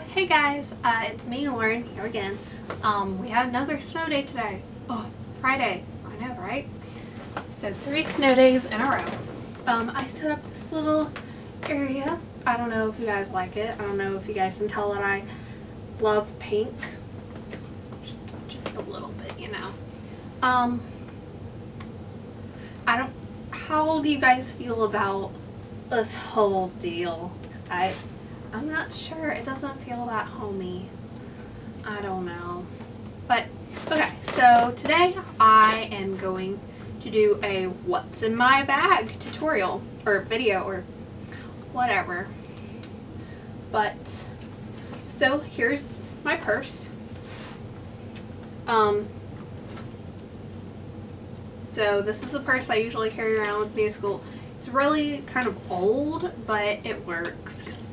Hey guys, uh, it's me, Loren, here again. Um, we had another snow day today. Oh, Friday. I know, right? So, three snow days in a row. Um, I set up this little area. I don't know if you guys like it. I don't know if you guys can tell that I love pink. Just, just a little bit, you know. Um, I don't, how do you guys feel about this whole deal? I, I'm not sure. It doesn't feel that homey. I don't know. But, okay, so today I am going to do a what's in my bag tutorial or video or whatever. But, so here's my purse. Um, so this is the purse I usually carry around with me to school. It's really kind of old, but it works because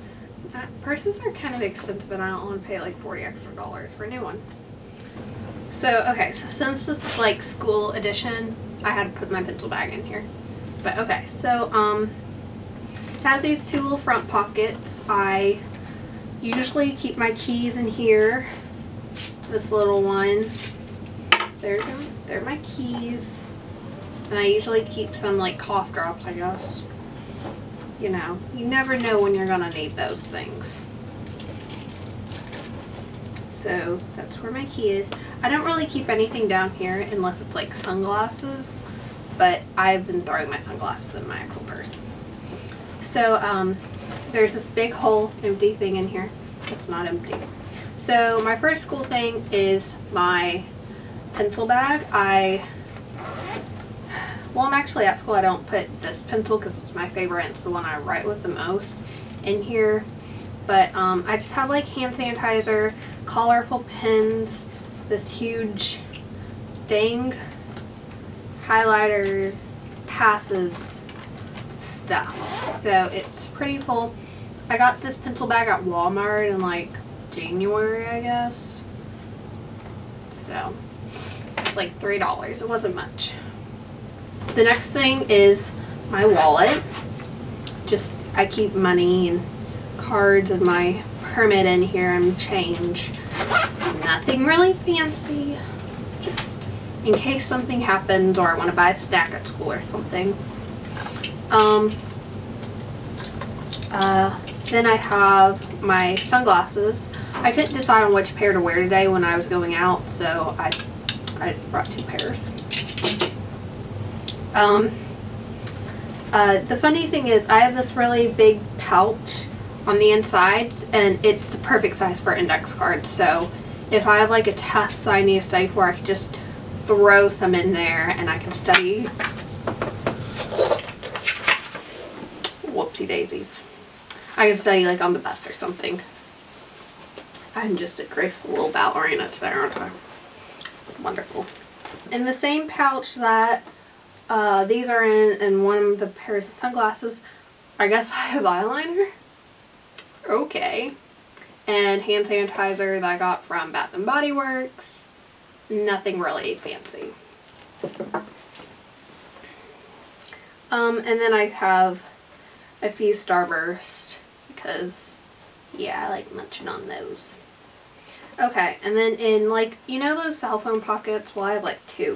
purses are kind of expensive and I don't want to pay like 40 extra dollars for a new one. So, okay, so since this is like school edition, I had to put my pencil bag in here. But okay, so um, it has these two little front pockets. I usually keep my keys in here. This little one. There's them. They're my keys. And I usually keep some like cough drops, I guess. You know, you never know when you're gonna need those things. So that's where my key is. I don't really keep anything down here unless it's like sunglasses, but I've been throwing my sunglasses in my actual purse. So um, there's this big hole empty thing in here. It's not empty. So my first school thing is my pencil bag. I well, I'm actually at school. I don't put this pencil because it's my favorite. It's the one I write with the most in here. But um, I just have like hand sanitizer, colorful pens, this huge thing, highlighters, passes, stuff. So it's pretty full. I got this pencil bag at Walmart in like January, I guess. So it's like $3. It wasn't much. The next thing is my wallet. Just, I keep money and cards and my permit in here and change. Nothing really fancy. Just in case something happens or I want to buy a snack at school or something. Um, uh, then I have my sunglasses. I couldn't decide on which pair to wear today when I was going out, so I, I brought two pairs. Um, uh, the funny thing is I have this really big pouch on the inside and it's the perfect size for index cards. So if I have like a test that I need to study for, I can just throw some in there and I can study. Whoopsie daisies. I can study like on the bus or something. I'm just a graceful little ballerina today, aren't I? Wonderful. In the same pouch that uh, these are in, in one of the pairs of sunglasses. I guess I have eyeliner. Okay. And hand sanitizer that I got from Bath & Body Works. Nothing really fancy. Um, and then I have a few Starburst because, yeah, I like munching on those. Okay, and then in like, you know those cell phone pockets? Well, I have like two.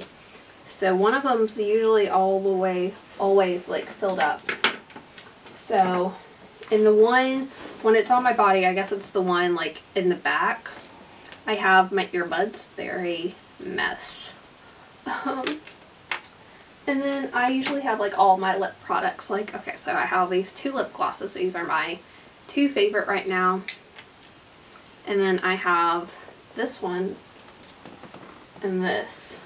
So one of them's usually all the way, always like filled up. So in the one, when it's on my body, I guess it's the one like in the back, I have my earbuds. They're a mess. Um, and then I usually have like all my lip products. Like, okay, so I have these two lip glosses. These are my two favorite right now. And then I have this one and this.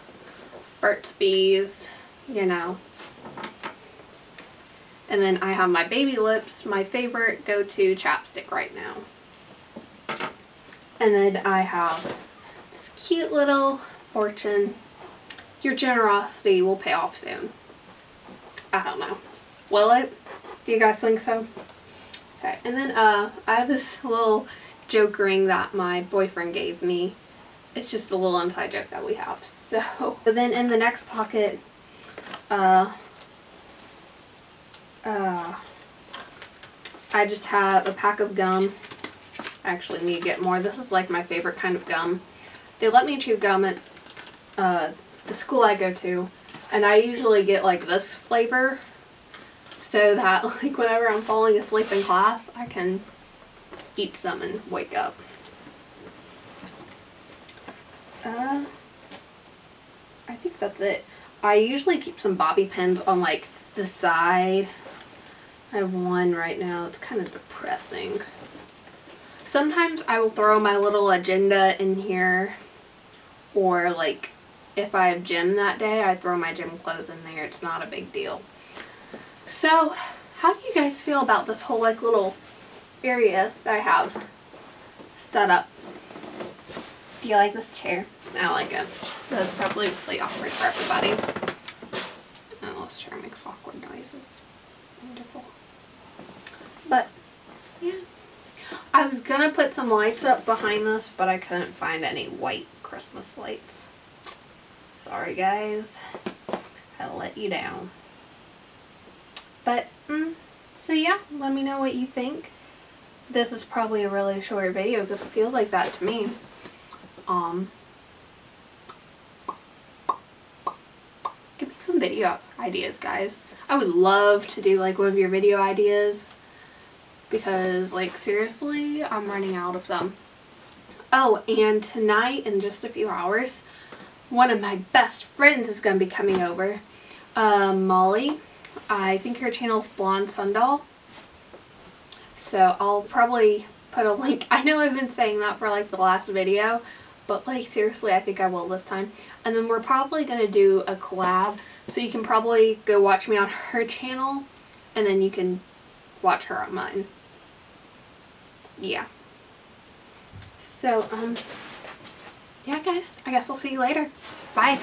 Burt's Bees, you know. And then I have my Baby Lips, my favorite go-to chapstick right now. And then I have this cute little fortune. Your generosity will pay off soon. I don't know. Will it? Do you guys think so? Okay, and then uh, I have this little joke ring that my boyfriend gave me. It's just a little inside joke that we have. So, but then in the next pocket, uh, uh, I just have a pack of gum. I actually need to get more. This is like my favorite kind of gum. They let me chew gum at uh, the school I go to, and I usually get like this flavor so that like whenever I'm falling asleep in class, I can eat some and wake up. Uh, I think that's it. I usually keep some bobby pins on like the side. I have one right now. It's kind of depressing. Sometimes I will throw my little agenda in here or like if I have gym that day, I throw my gym clothes in there. It's not a big deal. So, how do you guys feel about this whole like little area that I have set up? Do you like this chair? I like it. That's probably really awkward for everybody. And this chair makes awkward noises. Wonderful. But, yeah. I was gonna put some lights up behind this, but I couldn't find any white Christmas lights. Sorry guys. I let you down. But, mm, so yeah, let me know what you think. This is probably a really short video because it feels like that to me. Um, give me some video ideas, guys. I would love to do like one of your video ideas because like seriously, I'm running out of them. Oh, and tonight in just a few hours, one of my best friends is going to be coming over. Uh, Molly. I think her channel is Blonde Sundoll. So I'll probably put a link. I know I've been saying that for like the last video, but like seriously I think I will this time. And then we're probably going to do a collab. So you can probably go watch me on her channel and then you can watch her on mine. Yeah. So, um, yeah guys, I guess I'll see you later. Bye.